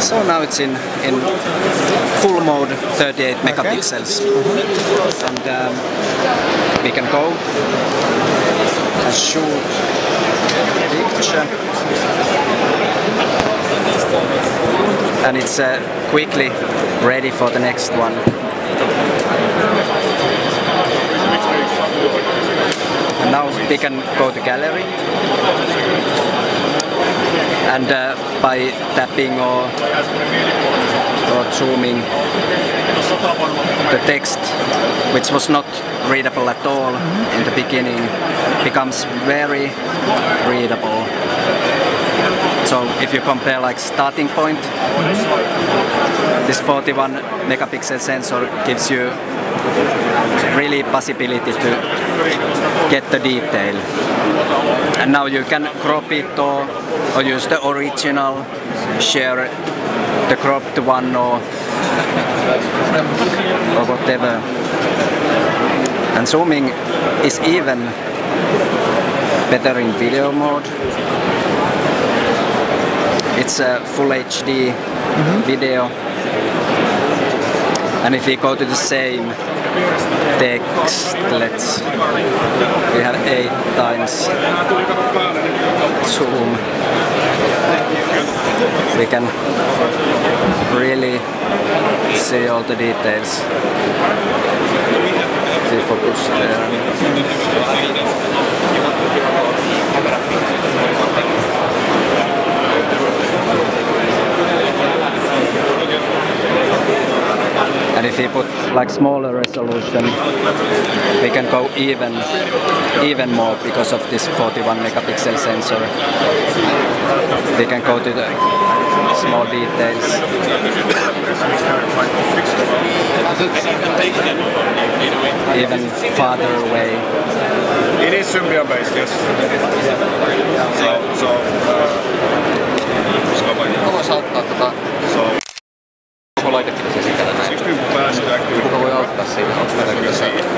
So now it's in, in full mode 38 megapixels. And um, we can go and shoot picture. And it's uh, quickly ready for the next one. And now we can go to gallery and uh, by tapping or, or zooming the text which was not readable at all in the beginning becomes very readable. So if you compare like starting point this 41 megapixel sensor gives you really possibility to get the detail. And now you can crop it or, or use the original share the cropped one or or whatever. And zooming is even better in video mode. It's a full HD mm-hmm. video and if we go to the same text let's we have eight times zoom. We can really see all the details. We focus there if we put like smaller resolution we can go even even more because of this 41 megapixel sensor. We can go to the small details. Even farther away. It is Symbian based, yes. So, so, uh, Haluaisin ottaa tota so koko laitekin say that.